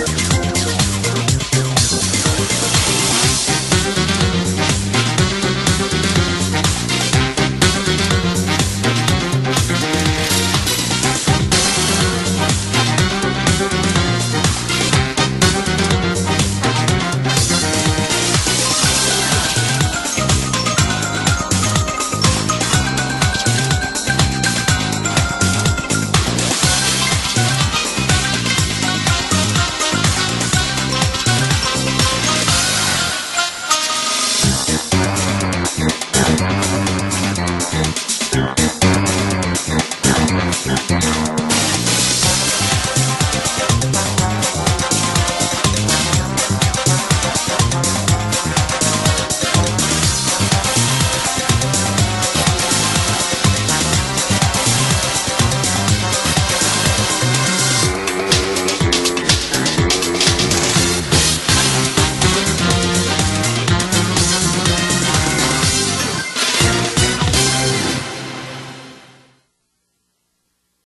you.